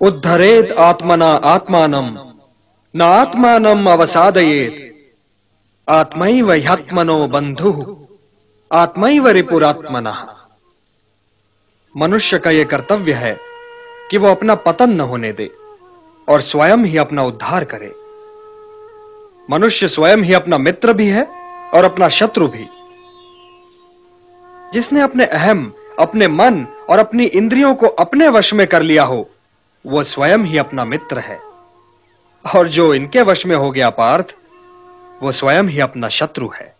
उद्धरेत आत्मना आत्मानम न आत्मानम अवसादयेत। आत्मैव ह्यात्मनो बंधु आत्मैव रिपुरात्मना। मनुष्य का यह कर्तव्य है कि वो अपना पतन न होने दे और स्वयं ही अपना उद्धार करे। मनुष्य स्वयं ही अपना मित्र भी है और अपना शत्रु भी। जिसने अपने अहम, अपने मन और अपनी इंद्रियों को अपने वश में कर लिया हो वो स्वयं ही अपना मित्र है। और जो इनके वश में हो गया पार्थ, वो स्वयं ही अपना शत्रु है।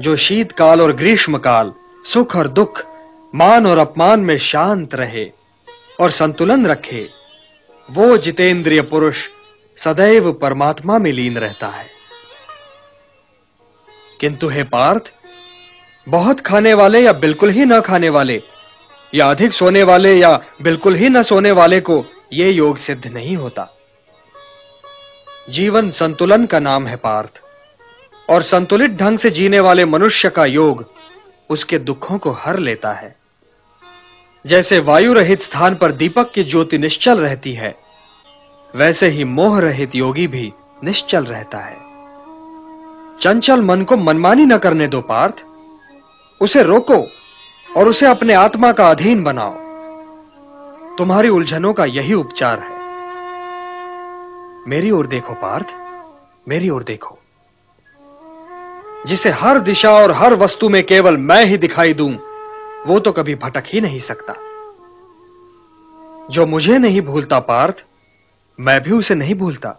जो शीतकाल और ग्रीष्म काल सुख और दुख, मान और अपमान में शांत रहे और संतुलन रखे, वो जितेंद्रिय पुरुष सदैव परमात्मा में लीन रहता है। किंतु हे पार्थ, बहुत खाने वाले या बिल्कुल ही न खाने वाले या अधिक सोने वाले या बिल्कुल ही न सोने वाले को यह योग सिद्ध नहीं होता। जीवन संतुलन का नाम है पार्थ, और संतुलित ढंग से जीने वाले मनुष्य का योग उसके दुखों को हर लेता है। जैसे वायु रहित स्थान पर दीपक की ज्योति निश्चल रहती है, वैसे ही मोह रहित योगी भी निश्चल रहता है। चंचल मन को मनमानी न करने दो पार्थ, उसे रोको। और उसे अपने आत्मा का अधीन बनाओ। तुम्हारी उलझनों का यही उपचार है। मेरी ओर देखो पार्थ, मेरी ओर देखो। जिसे हर दिशा और हर वस्तु में केवल मैं ही दिखाई दूँ, वो तो कभी भटक ही नहीं सकता। जो मुझे नहीं भूलता पार्थ, मैं भी उसे नहीं भूलता।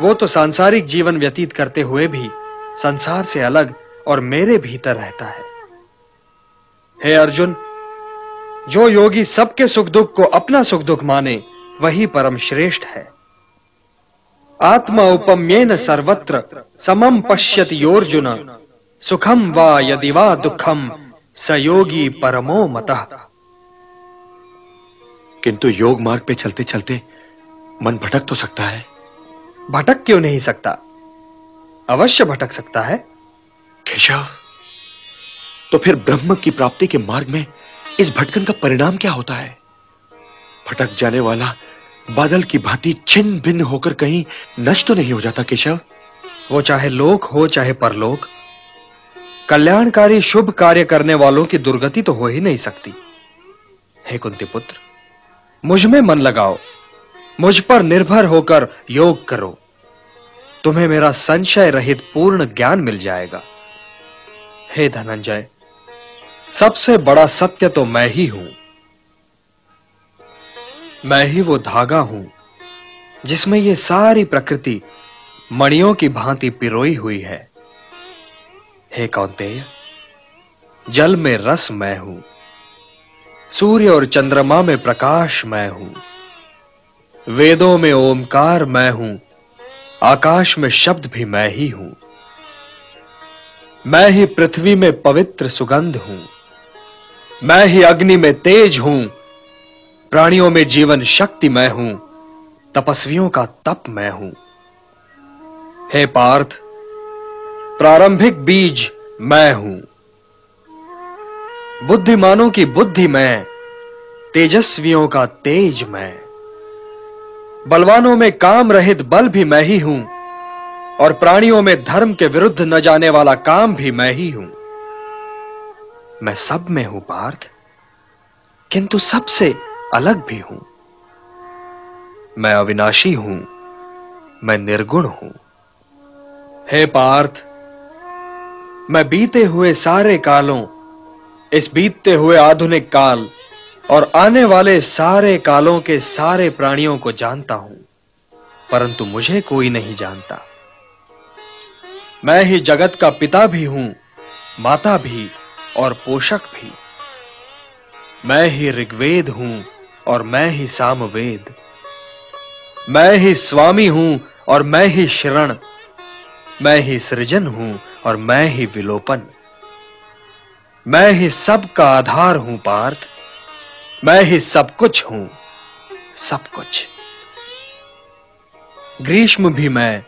वो तो सांसारिक जीवन व्यतीत करते हुए भी, संसार से अलग और मेरे भीतर रहता है। हे अर्जुन जो योगी सबके सुख दुख को अपना सुख दुख माने वही परम श्रेष्ठ है। आत्मा उपम्येन सर्वत्र समम पश्यति योर्जुन सुखम वा यदि वा दुखम सयोगी परमो मतः। किंतु योग मार्ग पे चलते चलते मन भटक तो सकता है। भटक क्यों नहीं सकता? अवश्य भटक सकता है। केशव तो फिर ब्रह्म की प्राप्ति के मार्ग में इस भटकन का परिणाम क्या होता है? भटक जाने वाला, बादल की भांति छिन्न भिन्न होकर कहीं नष्ट तो नहीं हो जाता केशव? वो चाहे लोक हो, चाहे परलोक, कल्याणकारी शुभ कार्य करने वालों की दुर्गति तो हो ही नहीं सकती। हे कुंती पुत्र मुझमें मन लगाओ, मुझ पर निर्भर होकर योग करो। तुम्हें मेरा संशय रहित पूर्ण ज्ञान मिल जाएगा। हे धनंजय सबसे बड़ा सत्य तो मैं ही हूँ। मैं ही वो धागा हूँ, जिसमें ये सारी प्रकृति मणियों की भांति पिरोई हुई है। हे कौंतेय, जल में रस मैं हूँ, सूर्य और चंद्रमा में प्रकाश मैं हूँ, वेदों में ओमकार मैं हूँ, आकाश में शब्द भी मैं ही हूँ। मैं ही पृथ्वी में पवित्र सुगंध हूँ। मैं ही अग्नि में तेज हूँ, प्राणियों में जीवन शक्ति मैं हूँ, तपस्वियों का तप मैं हूँ। हे पार्थ, प्रारंभिक बीज मैं हूँ। बुद्धिमानों की बुद्धि मैं, तेजस्वियों का तेज मैं। बलवानों में काम रहित बल भी मैं ही हूँ, और प्राणियों में धर्म के विरुद्ध न जाने वाला काम भी मैं ही हूँ। मैं सब में हूँ पार्थ, किंतु सबसे अलग भी हूँ। मैं अविनाशी हूँ, मैं निर्गुण हूँ। हे पार्थ, मैं बीते हुए सारे कालों, इस बीतते हुए आधुनिक काल और आने वाले सारे कालों के सारे प्राणियों को जानता हूँ, परंतु मुझे कोई नहीं जानता। मैं ही जगत का पिता भी हूँ, माता भी और पोषक भी। मैं ही ऋग्वेद हूँ और मैं ही सामवेद। मैं ही स्वामी हूँ और मैं ही शरण। मैं ही सृजन हूँ और मैं ही विलोपन। मैं ही सब का आधार हूँ पार्थ। मैं ही सब कुछ हूँ, सब कुछ। ग्रीष्म भी मैं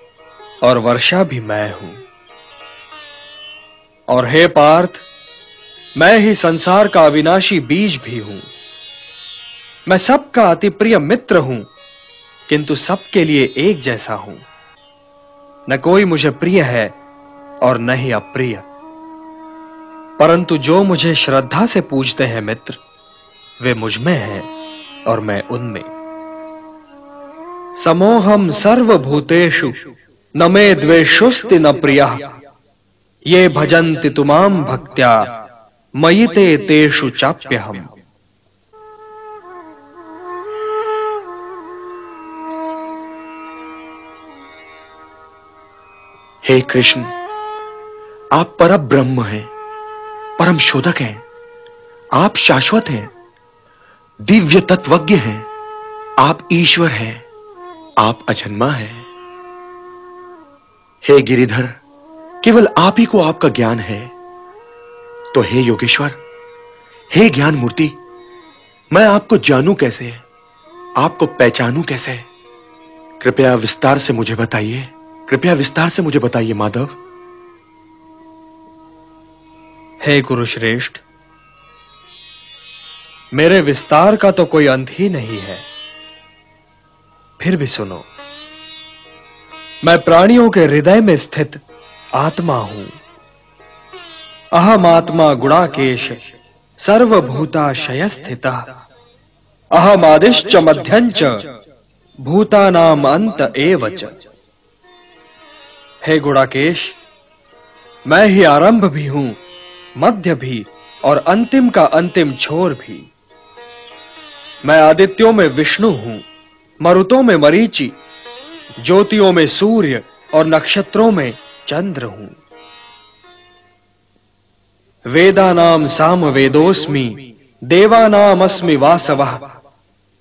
और वर्षा भी मैं हूँ। और हे पार्थ मैं ही संसार का अविनाशी बीज भी हूँ। मैं सबका अति प्रिय मित्र हूँ, किंतु सबके लिए एक जैसा हूँ। न कोई मुझे प्रिय है और न ही अप्रिय। परंतु जो मुझे श्रद्धा से पूजते हैं मित्र, वे मुझमें हैं और मैं उनमें। समोहम सर्वभूतेषु, न मे द्वेषुस्ति न प्रिय। ये भजन्ति तुमाम भक्त्या। मयि ते तेषु चाप्यहम। हे कृष्ण, आप पर ब्रह्म हैं, परम शोधक हैं, आप शाश्वत हैं, दिव्य तत्वज्ञ हैं, आप ईश्वर हैं, आप अजन्मा हैं। हे गिरिधर, केवल आप ही को आपका ज्ञान है तो हे योगेश्वर, हे ज्ञान मूर्ति मैं आपको जानू कैसे आपको पहचानू कैसे कृपया विस्तार से मुझे बताइए। कृपया विस्तार से मुझे बताइए, माधव। हे गुरु श्रेष्ठ मेरे विस्तार का तो कोई अंत ही नहीं है। फिर भी सुनो, मैं प्राणियों के हृदय में स्थित आत्मा हूँ। अहम आत्मा गुणाकेश सर्वभूताशय स्थित अहम आदिश्च मध्यंच भूतानाम अंत एवच हे गुणाकेश, मैं ही आरंभ भी हूँ, मध्य भी, और अंतिम का अंतिम छोर भी। मैं आदित्यों में विष्णु हूँ, मरुतों में मरीचि, ज्योतियों में सूर्य, और नक्षत्रों में चंद्र हूँ। वेदानाम साम वेदोस्मि देवानाम अस्मि वासवः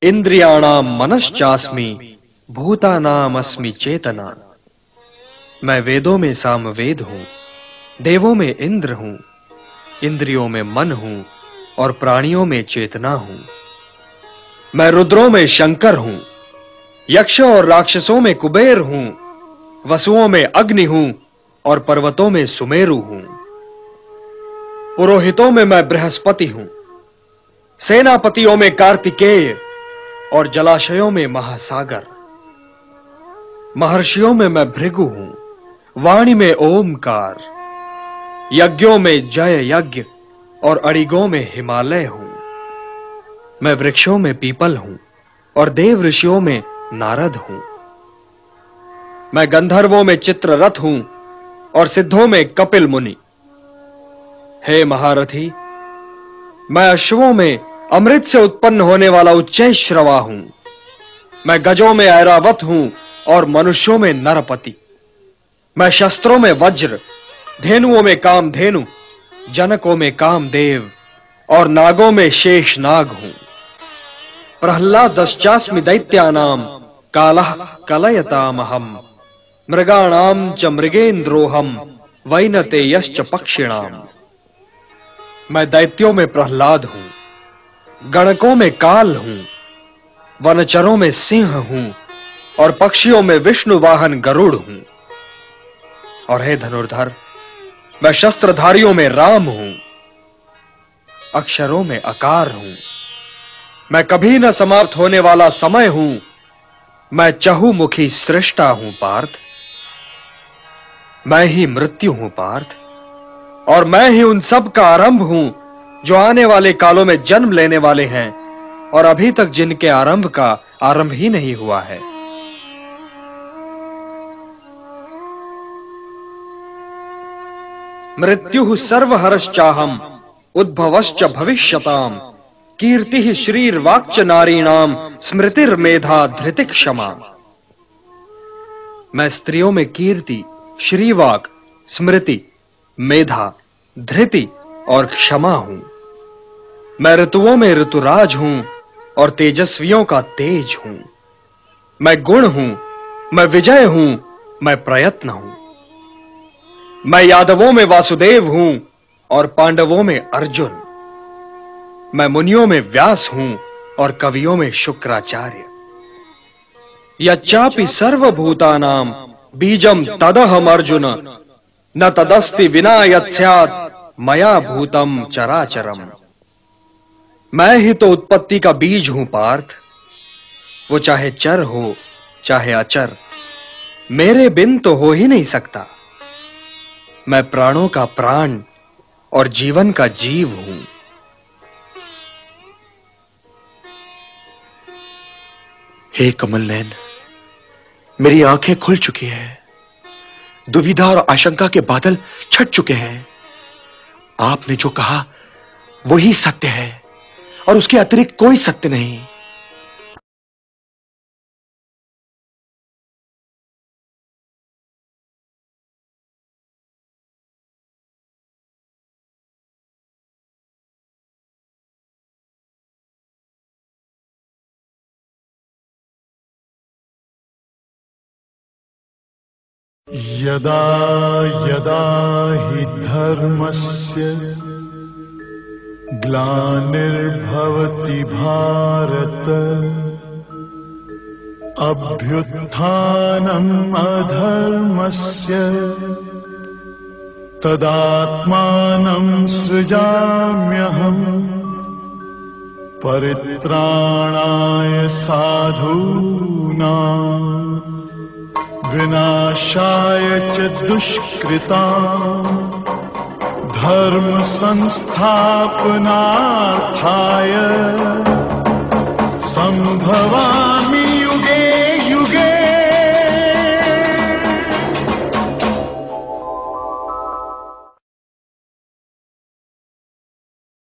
इंद्रियाणाम मनश्चास्मि भूतानाम अस्मि चेतना। मैं वेदों में साम वेद हूँ, देवों में इंद्र हूँ, इंद्रियों में मन हूँ और प्राणियों में चेतना हूँ। मैं रुद्रों में शंकर हूँ, यक्ष और राक्षसों में कुबेर हूँ, वसुओं में अग्नि हूँ और पर्वतों में सुमेरु हूँ। पुरोहितों में मैं बृहस्पति हूँ, सेनापतियों में कार्तिकेय और जलाशयों में महासागर। महर्षियों में मैं भृगु हूँ, वाणी में ओमकार, यज्ञों में जय यज्ञ और अड़िगों में हिमालय हूँ। मैं वृक्षों में पीपल हूँ और देव ऋषियों में नारद हूँ। मैं गंधर्वों में चित्ररथ हूँ और सिद्धों में कपिल मुनि। हे महारथी, मैं अश्वों में अमृत से उत्पन्न होने वाला उच्च श्रवा हूँ। मैं गजों में ऐरावत हूँ और मनुष्यों में नरपति। मैं शस्त्रों में वज्र, धेनुओं में काम धेनु जनकों में काम देव और नागों में शेष नाग हूँ। प्रहलाद प्रहलादश्चास्मि दैत्यानाम कालः कलयतामहम मृगाणाम च मृगेन्द्रोहम वैनते यश्च पक्षिणाम। मैं दैत्यों में प्रहलाद हूँ, गणकों में काल हूँ, वनचरों में सिंह हूँ, और पक्षियों में विष्णु वाहन गरुड़ हूँ। और हे धनुर्धर, मैं शस्त्रधारियों में राम हूँ, अक्षरों में अकार हूँ। मैं कभी न समाप्त होने वाला समय हूँ, मैं चहुमुखी सृष्टा हूँ पार्थ, मैं ही मृत्यु हूँ पार्थ। और मैं ही उन सब का आरंभ हूँ, जो आने वाले कालों में जन्म लेने वाले हैं, और अभी तक जिनके आरंभ का आरंभ ही नहीं हुआ है। मृत्यु सर्वहरश्चाहम, उद्भवश्च भविष्यताम, कीर्ति ही श्रीर्वाक्च नारीणाम स्मृतिर्मेधा धृतिक क्षमा मैं स्त्रियों में कीर्ति, श्रीवाक, स्मृति मेधा, धृति और क्षमा हूँ। मैं ऋतुओं में ऋतुराज हूँ और तेजस्वियों का तेज हूँ। मैं गुण हूँ, मैं विजय हूँ, मैं प्रयत्न हूँ। मैं यादवों में वासुदेव हूँ और पांडवों में अर्जुन। मैं मुनियों में व्यास हूँ और कवियों में शुक्राचार्य। यच्चापि सर्वभूतानाम बीजम तदहम अर्जुन न तदस्ति विना यत् मया भूतम चराचरम। मैं ही तो उत्पत्ति का बीज हूँ पार्थ। वो चाहे चर हो, चाहे अचर, मेरे बिन तो हो ही नहीं सकता। मैं प्राणों का प्राण और जीवन का जीव हूँ। हे कमल नैन मेरी आँखें खुल चुकी हैं। दुविधा और आशंका के बादल छट चुके हैं। आपने जो कहा, वही सत्य है, और उसके अतिरिक्त कोई सत्य नहीं। यदा यदा हि धर्मस्य ग्लानिर्भवति भारत अभ्युत्थानम् अधर्मस्य तदात्मानं सृजाम्यहम् परित्राणाय साधूनाम् विनाशाय च दुष्कृता धर्मसंस्थापनार्थाय सम्भवा